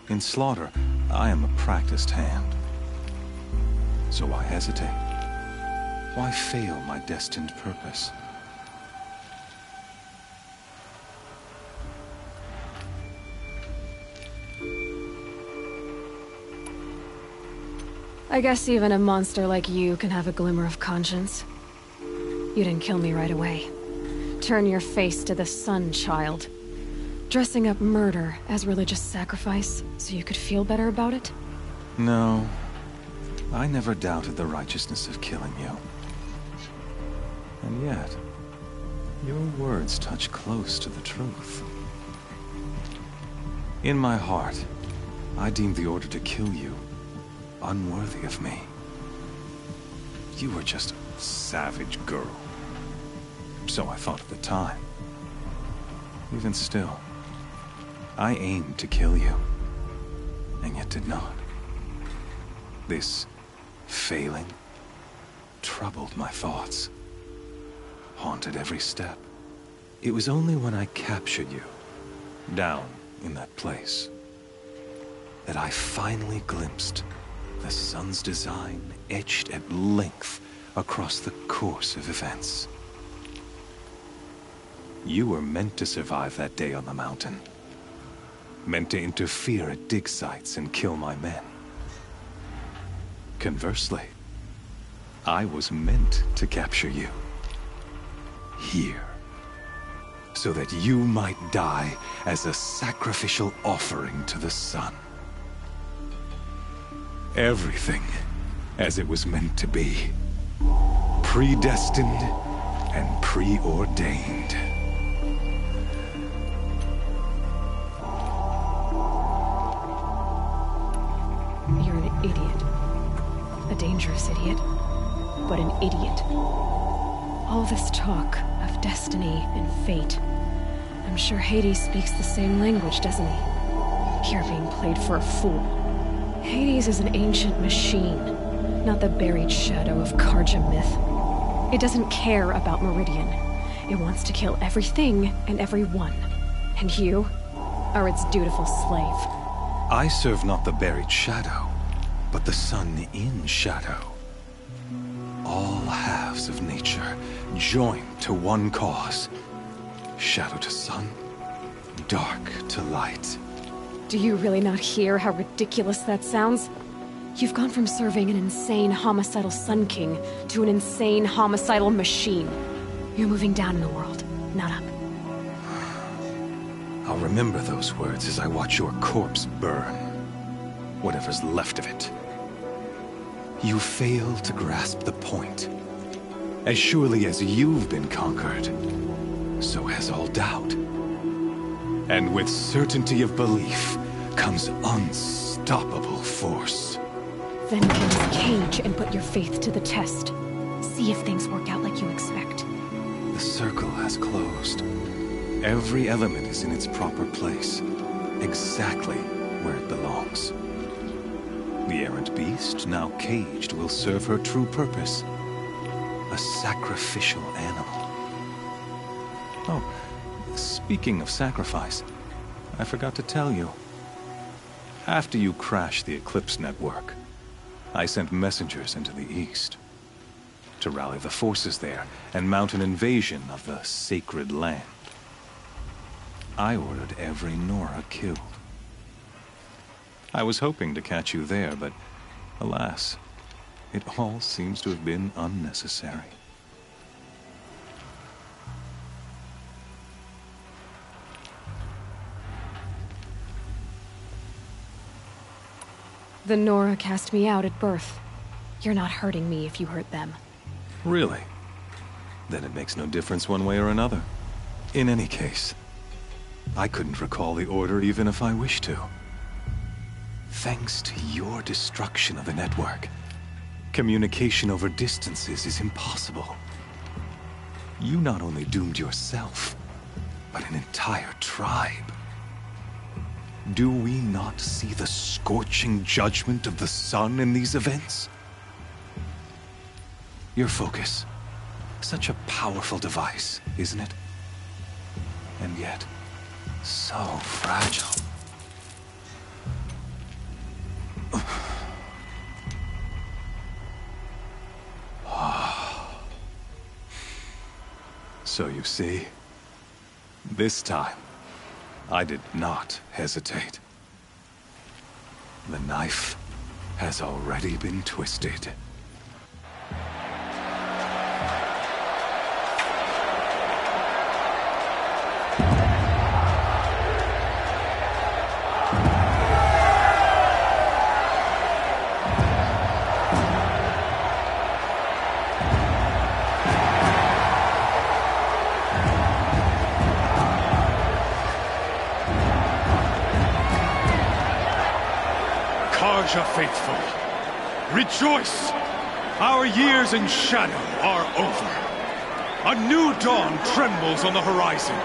In slaughter, I am a practiced hand. So why hesitate? Why fail my destined purpose? I guess even a monster like you can have a glimmer of conscience. You didn't kill me right away. Turn your face to the sun, child. Dressing up murder as religious sacrifice so you could feel better about it? No. I never doubted the righteousness of killing you. And yet, your words touch close to the truth. In my heart, I deemed the order to kill you unworthy of me. You were just a savage girl. So I thought at the time. Even still, I aimed to kill you, and yet did not. This failing troubled my thoughts, haunted every step. It was only when I captured you, down in that place, that I finally glimpsed the sun's design etched at length across the course of events. You were meant to survive that day on the mountain. Meant to interfere at dig sites and kill my men. Conversely, I was meant to capture you. Here. So that you might die as a sacrificial offering to the sun. Everything as it was meant to be. Predestined and preordained. You're an idiot. A dangerous idiot. But an idiot. All this talk of destiny and fate. I'm sure Hades speaks the same language, doesn't he? You're being played for a fool. Hades is an ancient machine, not the buried shadow of Carja myth. It doesn't care about Meridian. It wants to kill everything and everyone. And you are its dutiful slave. I serve not the buried shadow, but the sun in shadow. All halves of nature joined to one cause. Shadow to sun, dark to light. Do you really not hear how ridiculous that sounds? You've gone from serving an insane homicidal Sun King to an insane homicidal machine. You're moving down in the world, not up. I'll remember those words as I watch your corpse burn. Whatever's left of it. You fail to grasp the point. As surely as you've been conquered, so has all doubt. And with certainty of belief comes unstoppable force. Then get this cage and put your faith to the test. See if things work out like you expect. The circle has closed. Every element is in its proper place, exactly where it belongs. The errant beast, now caged, will serve her true purpose. A sacrificial animal. Oh, speaking of sacrifice, I forgot to tell you. After you crashed the Eclipse network, I sent messengers into the east to rally the forces there and mount an invasion of the sacred land. I ordered every Nora killed. I was hoping to catch you there, but alas, it all seems to have been unnecessary. The Nora cast me out at birth. You're not hurting me if you hurt them. Really? Then it makes no difference one way or another. In any case, I couldn't recall the order even if I wished to. Thanks to your destruction of the network, communication over distances is impossible. You not only doomed yourself, but an entire tribe. Do we not see the scorching judgment of the sun in these events? Your focus. Such a powerful device, isn't it? And yet, so fragile. So you see, this time, I did not hesitate. The knife has already been twisted. Rejoice! Our years in shadow are over. A new dawn trembles on the horizon.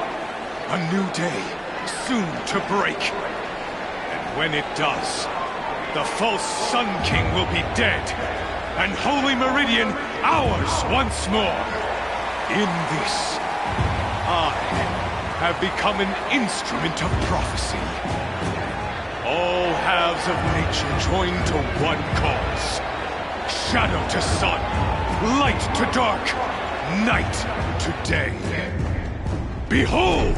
A new day soon to break. And when it does, the false Sun King will be dead, and Holy Meridian ours once more. In this, I have become an instrument of prophecy. All halves of nature join to one cause. Shadow to sun, light to dark, night to day. Behold!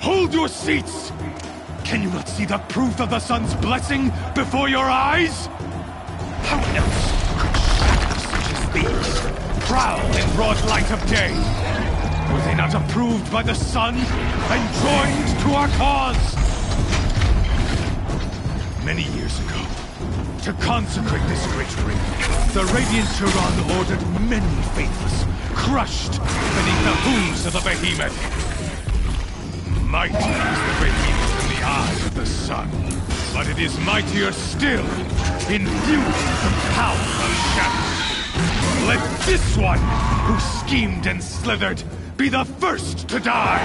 Hold your seats! Can you not see the proof of the sun's blessing before your eyes? Prowl in broad light of day? Were they not approved by the sun and joined to our cause? Many years ago, to consecrate this great ring, the Radiant Turan ordered many faithless, crushed beneath the hooves of the behemoth. Mighty is the behemoth in the eyes of the sun, but it is mightier still, infused the power of shadow. Let this one, who schemed and slithered, be the first to die!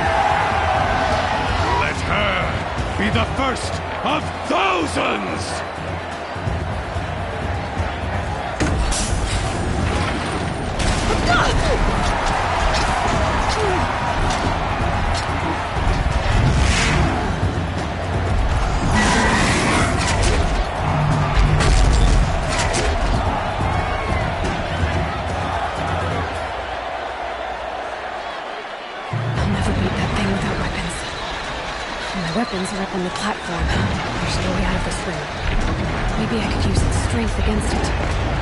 Let her be the first of thousands! Weapons are up on the platform. There's no way out of this room. Maybe I could use its strength against it.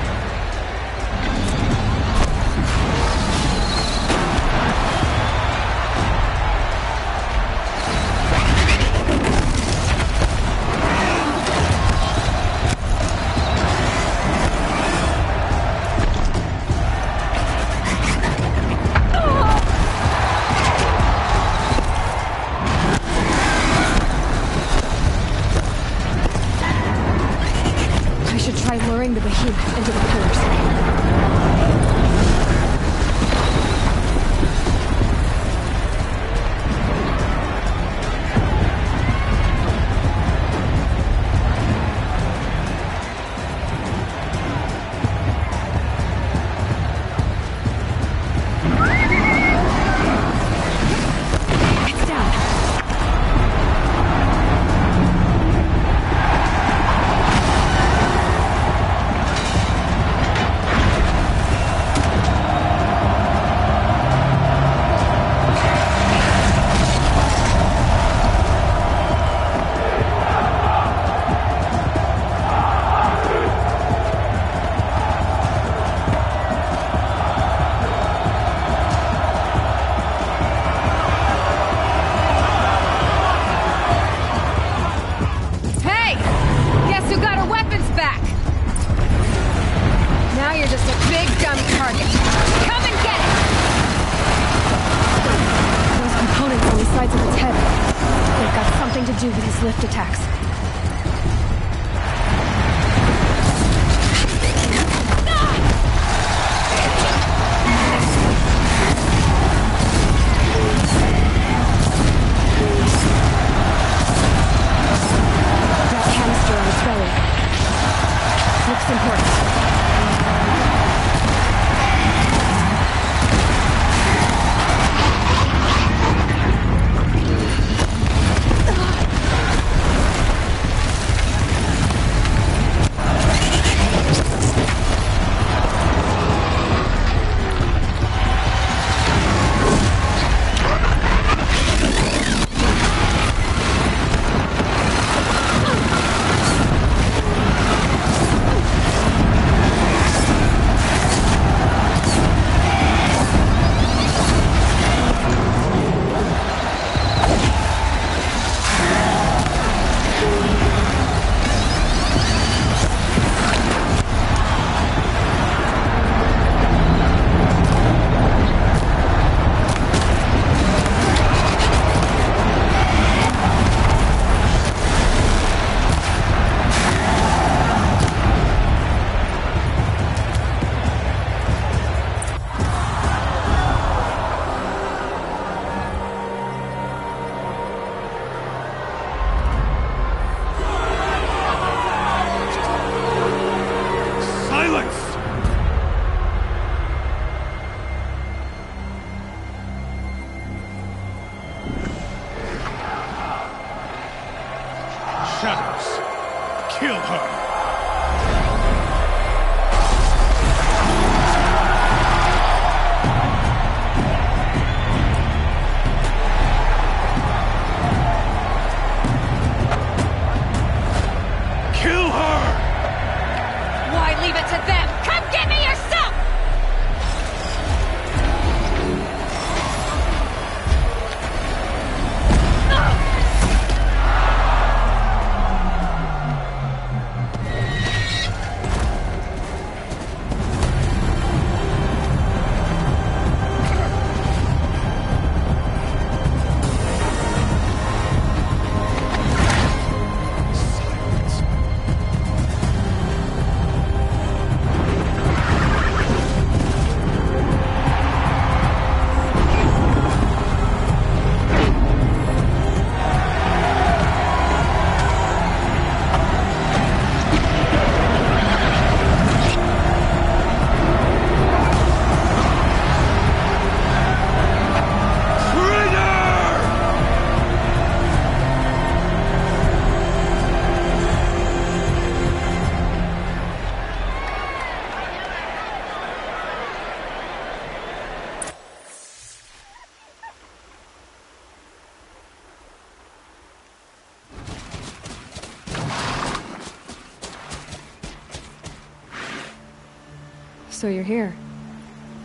You're here.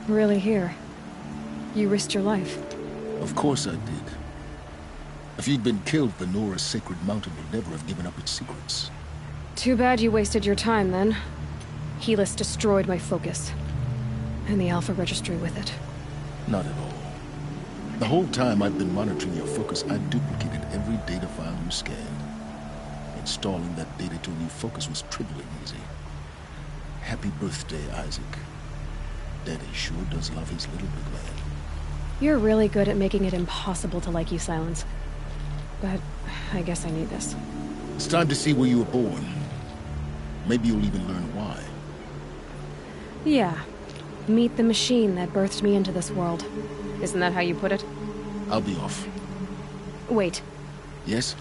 Really here. You risked your life. Of course I did. If you'd been killed, the Nora's sacred mountain would never have given up its secrets. Too bad you wasted your time, then. Helis destroyed my focus. And the Alpha Registry with it. Not at all. The whole time I've been monitoring your focus, I've duplicated every data file you scanned. Installing that data to a new focus was trivially easy. Happy birthday, Isaac. Daddy sure does love his little big man. You're really good at making it impossible to like you, Sylens. But I guess I need this. It's time to see where you were born. Maybe you'll even learn why. Yeah. Meet the machine that birthed me into this world. Isn't that how you put it? I'll be off. Wait. Yes?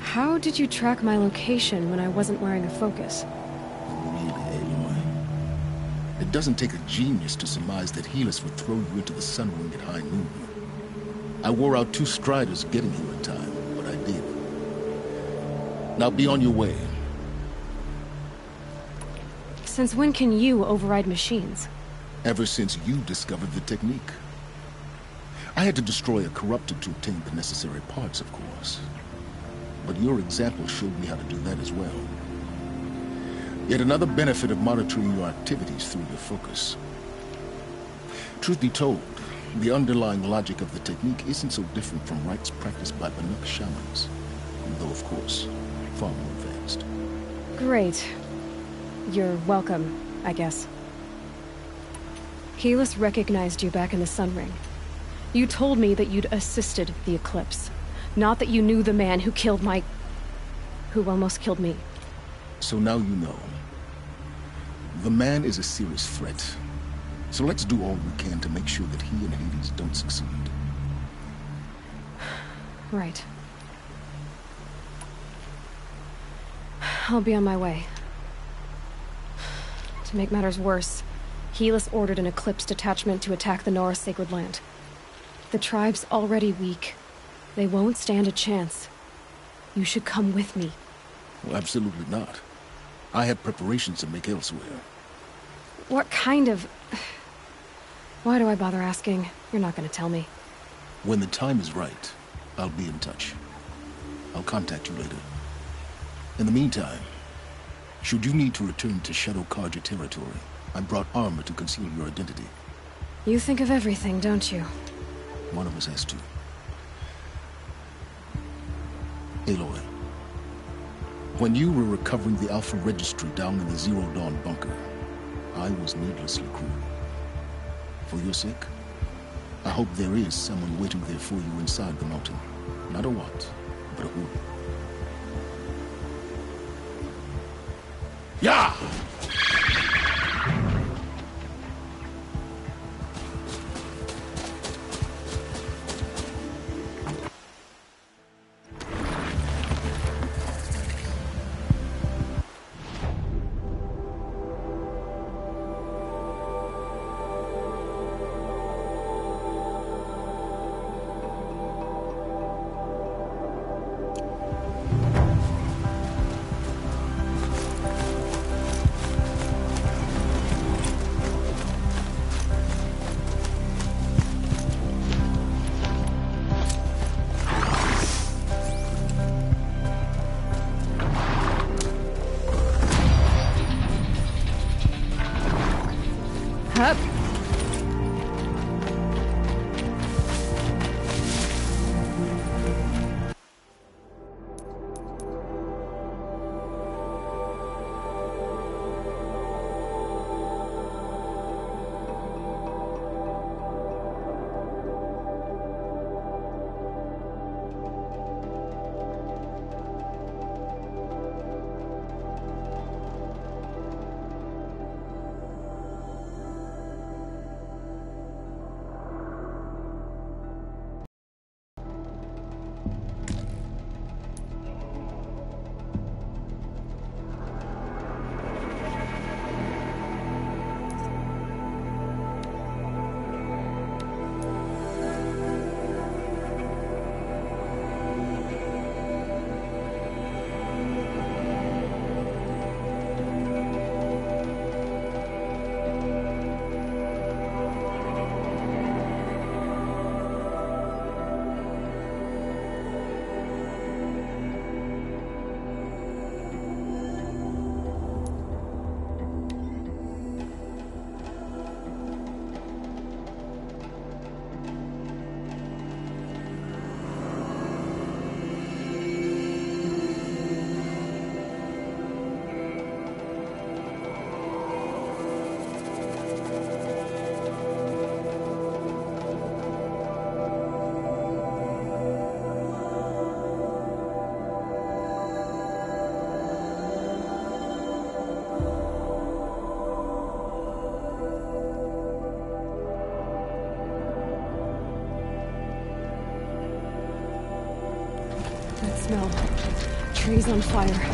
How did you track my location when I wasn't wearing a focus? Really, Aloy? It doesn't take a genius to surmise that Helis would throw you into the sun ring at high noon. I wore out two striders getting here in time, but I did. Now be on your way. Since when can you override machines? Ever since you discovered the technique. I had to destroy a Corruptor to obtain the necessary parts, of course. But your example showed me how to do that as well. Yet another benefit of monitoring your activities through your focus. Truth be told, the underlying logic of the technique isn't so different from rites practiced by Banuk shamans. Though, of course, far more advanced. Great. You're welcome, I guess. Helis recognized you back in the Sun Ring. You told me that you'd assisted the Eclipse. Not that you knew the man who killed my... who almost killed me. So now you know. The man is a serious threat. So let's do all we can to make sure that he and Hades don't succeed. Right. I'll be on my way. To make matters worse, Helis ordered an Eclipse detachment to attack the Nora Sacred Land. The tribe's already weak. They won't stand a chance. You should come with me. Well, absolutely not. I have preparations to make elsewhere. What kind of... Why do I bother asking? You're not gonna tell me. When the time is right, I'll be in touch. I'll contact you later. In the meantime, should you need to return to Shadow Carja territory, I brought armor to conceal your identity. You think of everything, don't you? One of us has to. Aloy, when you were recovering the Alpha Registry down in the Zero Dawn bunker, I was needlessly cruel. For your sake, I hope there is someone waiting there for you inside the mountain. Not a what, but a who. Yeah! Tree's on fire.